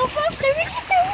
trop fort, t'as